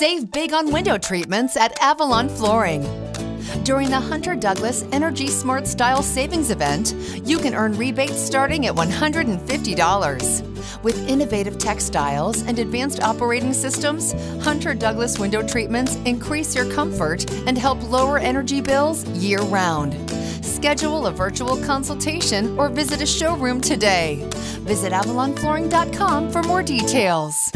Save big on window treatments at Avalon Flooring. During the Hunter Douglas Energy Smart Style Savings Event, you can earn rebates starting at $150. With innovative textiles and advanced operating systems, Hunter Douglas window treatments increase your comfort and help lower energy bills year round. Schedule a virtual consultation or visit a showroom today. Visit AvalonFlooring.com for more details.